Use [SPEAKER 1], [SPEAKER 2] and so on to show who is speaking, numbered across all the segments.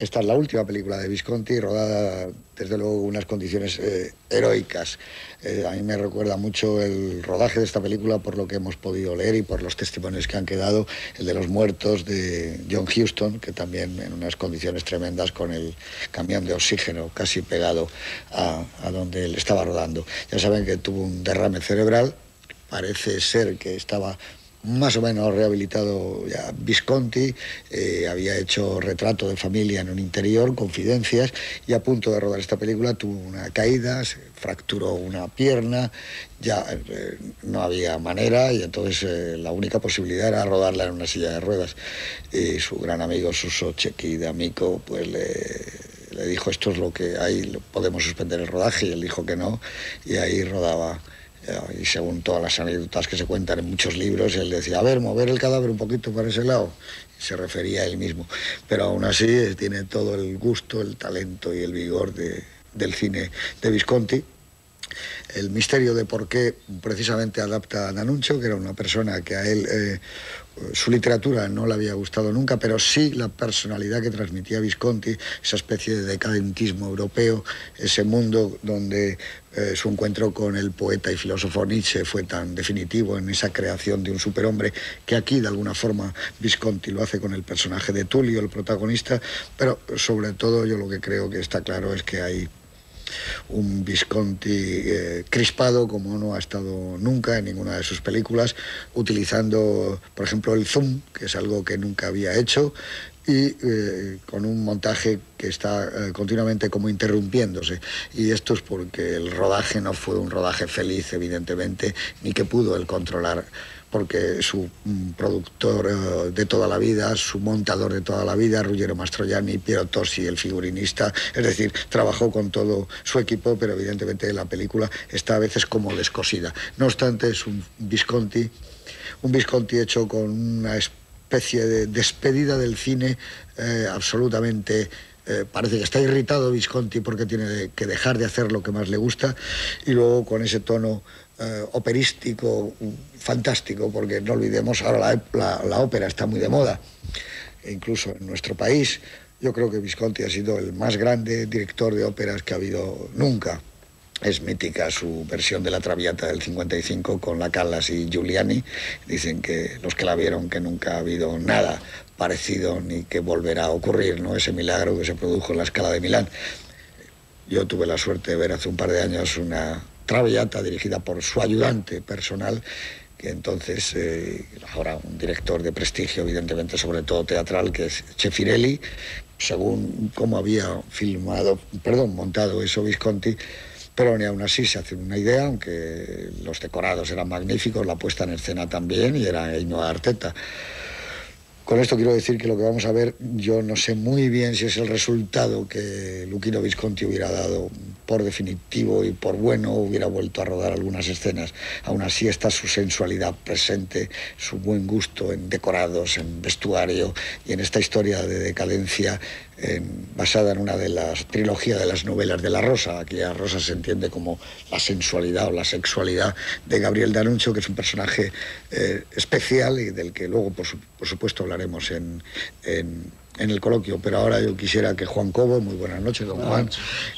[SPEAKER 1] Esta es la última película de Visconti, rodada desde luego en unas condiciones eh, heroicas. Eh, a mí me recuerda mucho el rodaje de esta película por lo que hemos podido leer y por los testimonios que han quedado, el de los muertos de John Huston, que también en unas condiciones tremendas con el camión de oxígeno casi pegado a, a donde él estaba rodando. Ya saben que tuvo un derrame cerebral, parece ser que estaba más o menos rehabilitado ya Visconti, eh, había hecho retrato de familia en un interior, confidencias, y a punto de rodar esta película tuvo una caída, se fracturó una pierna, ya eh, no había manera y entonces eh, la única posibilidad era rodarla en una silla de ruedas. Y su gran amigo Suso Chequi de Amico pues le, le dijo esto es lo que hay, podemos suspender el rodaje y él dijo que no y ahí rodaba y según todas las anécdotas que se cuentan en muchos libros, él decía, a ver, mover el cadáver un poquito para ese lado. se refería a él mismo. Pero aún así eh, tiene todo el gusto, el talento y el vigor de, del cine de Visconti. El misterio de por qué precisamente adapta a D'Annunzio, que era una persona que a él eh, su literatura no le había gustado nunca, pero sí la personalidad que transmitía Visconti, esa especie de decadentismo europeo, ese mundo donde eh, su encuentro con el poeta y filósofo Nietzsche fue tan definitivo en esa creación de un superhombre que aquí de alguna forma Visconti lo hace con el personaje de Tulio, el protagonista, pero sobre todo yo lo que creo que está claro es que hay un Visconti eh, crispado como no ha estado nunca en ninguna de sus películas, utilizando, por ejemplo, el zoom, que es algo que nunca había hecho, y eh, con un montaje que está eh, continuamente como interrumpiéndose. Y esto es porque el rodaje no fue un rodaje feliz, evidentemente, ni que pudo él controlar porque su mm, productor eh, de toda la vida, su montador de toda la vida, Ruggero Mastroianni, Piero Tosi, el figurinista, es decir, trabajó con todo su equipo, pero evidentemente la película está a veces como descosida. No obstante, es un Visconti, un Visconti hecho con una especie de despedida del cine eh, absolutamente eh, parece que está irritado Visconti porque tiene que dejar de hacer lo que más le gusta y luego con ese tono eh, operístico fantástico, porque no olvidemos, ahora la, ópera está muy de moda, incluso en nuestro país. Yo creo que Visconti ha sido el más grande director de óperas que ha habido nunca. Es mítica su versión de la Traviata del 55 con la Callas y Giuliani. Dicen que los que la vieron que nunca ha habido nada parecido ni que volverá a ocurrir, ¿no? Ese milagro que se produjo en la escala de Milán. Yo tuve la suerte de ver hace un par de años una Traviata dirigida por su ayudante personal, que entonces, eh, ahora un director de prestigio, evidentemente, sobre todo teatral, que es Cefirelli, según cómo había filmado, perdón, montado eso Visconti, pero ni aún así se hace una idea, aunque los decorados eran magníficos, la puesta en escena también, y era Ainhoa Arteta. Con esto quiero decir que lo que vamos a ver, yo no sé muy bien si es el resultado que Luquino Visconti hubiera dado por definitivo y por bueno, hubiera vuelto a rodar algunas escenas. Aún así está su sensualidad presente, su buen gusto en decorados, en vestuario y en esta historia de decadencia basada en una de las trilogías de las novelas de La Rosa. Aquí La Rosa se entiende como la sensualidad o la sexualidad de Gabriel D'Annunzio, que es un personaje eh, especial y del que luego, por, supuesto, hablaremos en el coloquio, pero ahora yo quisiera que Juan Cobo, muy buenas noches, don Juan,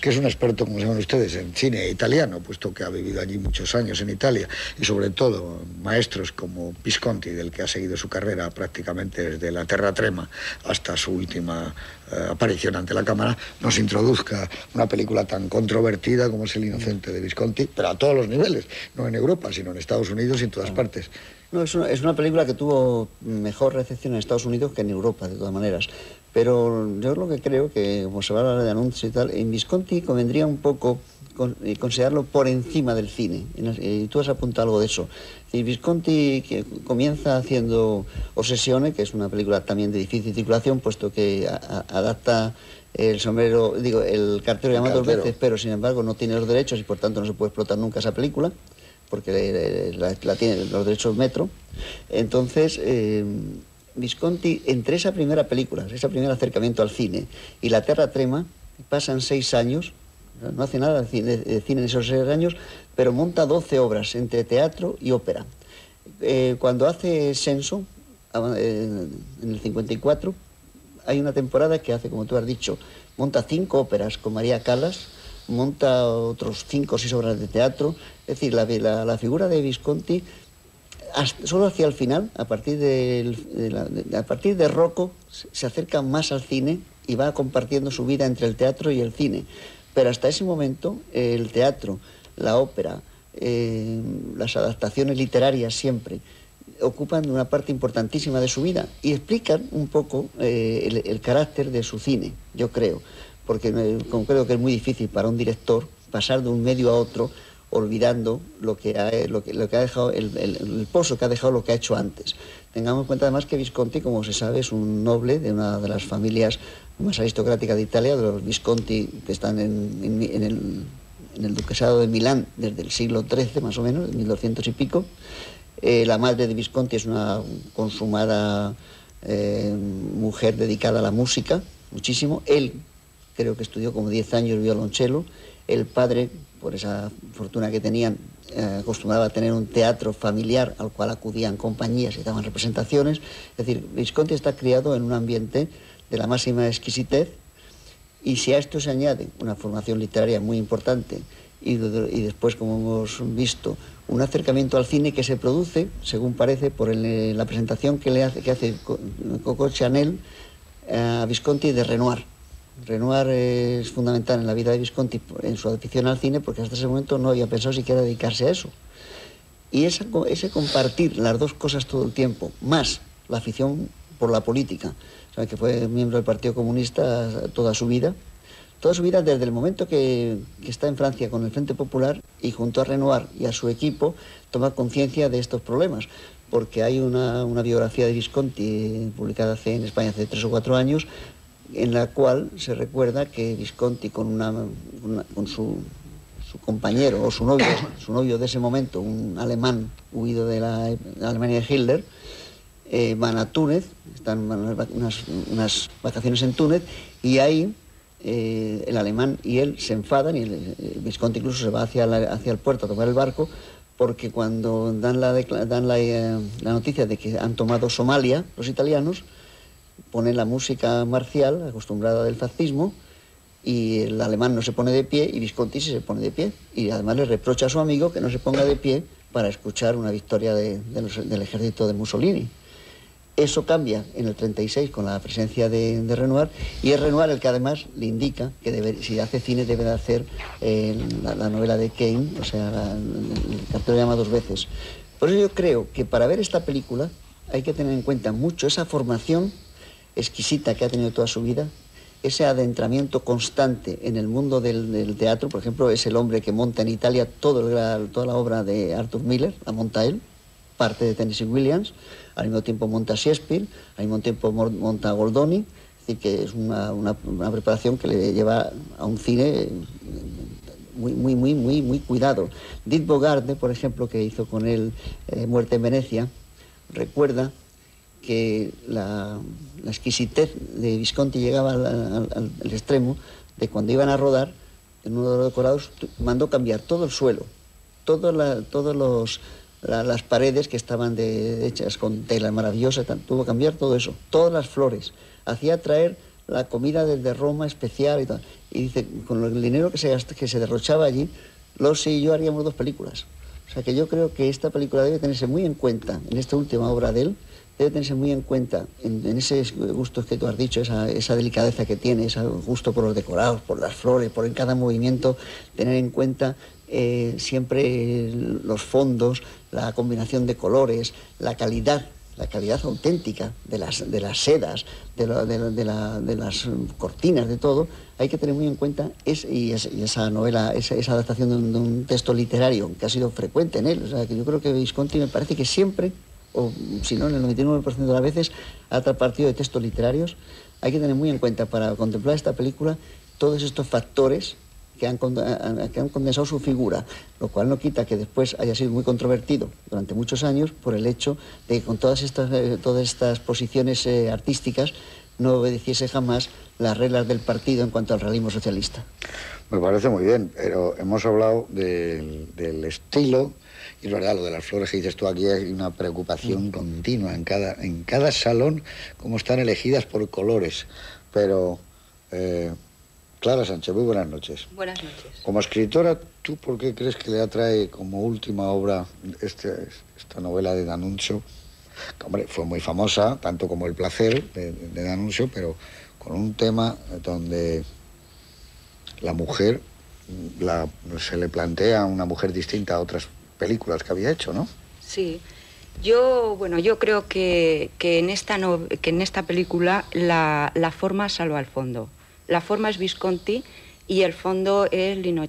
[SPEAKER 1] que es un experto, como saben ustedes, en cine italiano, puesto que ha vivido allí muchos años en Italia, y sobre todo maestros como Visconti, del que ha seguido su carrera prácticamente desde la Terra Trema hasta su última eh, aparición ante la cámara, nos introduzca una película tan controvertida como es El Inocente de Visconti, pero a todos los niveles, no en Europa, sino en Estados Unidos y en todas partes.
[SPEAKER 2] No, es una, es una película que tuvo mejor recepción en Estados Unidos que en Europa, de todas maneras. Pero yo lo que creo que, como se va a hablar de anuncios y tal, en Visconti convendría un poco eh, considerarlo por encima del cine. Y tú has apuntado algo de eso. Y Visconti que comienza haciendo Obsesione, que es una película también de difícil circulación, puesto que adapta el sombrero, digo, el cartero llamado dos veces, pero sin embargo no tiene los derechos y por tanto no se puede explotar nunca esa película porque la, tiene los derechos Metro. Entonces, eh, Visconti, entre esa primera película, ese primer acercamiento al cine y La Terra Trema, pasan seis años, no hace nada de cine en esos seis años, pero monta 12 obras entre teatro y ópera. Eh, cuando hace Senso, eh, en el 54, hay una temporada que hace, como tú has dicho, monta cinco óperas con María Calas, monta otros cinco o seis obras de teatro. Es decir, la, la, figura de Visconti, solo hacia el final, a partir de, a partir de Rocco, se acerca más al cine y va compartiendo su vida entre el teatro y el cine. Pero hasta ese momento, el teatro, la ópera, eh, las adaptaciones literarias siempre, ocupan una parte importantísima de su vida y explican un poco eh, el, carácter de su cine, yo creo, porque creo que es muy difícil para un director pasar de un medio a otro olvidando lo que ha, lo que, lo que ha dejado, el, pozo que ha dejado lo que ha hecho antes. Tengamos en cuenta además que Visconti, como se sabe, es un noble de una de las familias más aristocráticas de Italia, de los Visconti que están en, en, el, en el duquesado de Milán desde el siglo XIII más o menos, 1200 y pico, eh, la madre de Visconti es una consumada eh, mujer dedicada a la música, muchísimo. Él creo que estudió como 10 años violonchelo. El padre, por esa fortuna que tenían, eh, acostumbraba a tener un teatro familiar al cual acudían compañías y daban representaciones. Es decir, Visconti está criado en un ambiente de la máxima exquisitez y si a esto se añade una formación literaria muy importante y, después, como hemos visto, un acercamiento al cine que se produce, según parece, por la presentación que, le hace, que hace Coco Chanel a Visconti de Renoir. Renoir es fundamental en la vida de Visconti en su afición al cine porque hasta ese momento no había pensado siquiera dedicarse a eso. Y ese compartir las dos cosas todo el tiempo, más la afición por la política, que fue miembro del Partido Comunista toda su vida, toda su vida desde el momento que, está en Francia con el Frente Popular y junto a Renoir y a su equipo toma conciencia de estos problemas, porque hay una, biografía de Visconti publicada hace, en España hace tres o cuatro años, en la cual se recuerda que Visconti con, una, con su, compañero o su novio, su novio de ese momento, un alemán huido de la, Alemania de Hitler, eh, van a Túnez, están unas, unas vacaciones en Túnez, y ahí eh, el alemán y él se enfadan y el, Visconti incluso se va hacia, hacia el puerto a tomar el barco porque cuando dan, la, dan eh, la, noticia de que han tomado Somalia, los italianos, ponen la música marcial acostumbrada del fascismo y el alemán no se pone de pie y Visconti se pone de pie y además le reprocha a su amigo que no se ponga de pie para escuchar una victoria del ejército de Mussolini. Eso cambia en el 36 con la presencia de, Renoir y es Renoir el que además le indica que si hace cine debe de hacer eh, la, novela de Kane, o sea, el cartel llama dos veces. Por eso yo creo que para ver esta película hay que tener en cuenta mucho esa formación exquisita que ha tenido toda su vida, ese adentramiento constante en el mundo del, teatro, por ejemplo, es el hombre que monta en Italia toda la obra de Arthur Miller, la monta él, parte de Tennessee Williams, al mismo tiempo monta Shakespeare, al mismo tiempo monta Goldoni, es decir, que es una, preparación que le lleva a un cine muy, muy, muy, muy, muy cuidado. Dit Bogarde, por ejemplo, que hizo con él eh, Muerte en Venecia, recuerda que la, exquisitez de Visconti llegaba al, extremo de cuando iban a rodar, en uno de los decorados mandó cambiar todo el suelo, todos los las paredes que estaban hechas con tela maravillosa, tuvo que cambiar todo eso, todas las flores, hacía traer la comida desde Roma especial y tal. Y dice, con el dinero que se, que se derrochaba allí, los y yo haríamos dos películas. O sea que yo creo que esta película debe tenerse muy en cuenta, en esta última obra de él, debe tenerse muy en cuenta en, en esos gustos que tú has dicho, esa, esa, delicadeza que tiene, ese gusto por los decorados, por las flores, por en cada movimiento, tener en cuenta eh, siempre los fondos, la combinación de colores, la calidad, la calidad auténtica de las, de las sedas, de, de, las cortinas, de todo, hay que tener muy en cuenta es, y, esa novela, esa, adaptación de un, texto literario que ha sido frecuente en él. O sea, que yo creo que Visconti me parece que siempre, o si no, en el 99% de las veces, ha partido de textos literarios. Hay que tener muy en cuenta para contemplar esta película todos estos factores que han, condensado su figura, lo cual no quita que después haya sido muy controvertido durante muchos años por el hecho de que con todas estas, eh, todas estas posiciones eh, artísticas no obedeciese jamás las reglas del partido en cuanto al realismo socialista.
[SPEAKER 1] Me parece muy bien, pero hemos hablado del, estilo Y es verdad, lo de las flores que dices tú aquí hay una preocupación continua en cada, en cada salón, como están elegidas por colores. Pero, eh, Clara Sánchez, muy buenas noches.
[SPEAKER 3] Buenas noches.
[SPEAKER 1] Como escritora, ¿tú por qué crees que le atrae como última obra este, esta novela de Danuncio? Que, hombre, fue muy famosa, tanto como El placer de, de Danuncio, pero con un tema donde la mujer la, se le plantea una mujer distinta a otras películas que había hecho, ¿no?
[SPEAKER 3] Sí. Yo, bueno, yo creo que, que en, esta no, que en esta película la, la forma salva al fondo. La forma es Visconti y el fondo es Lino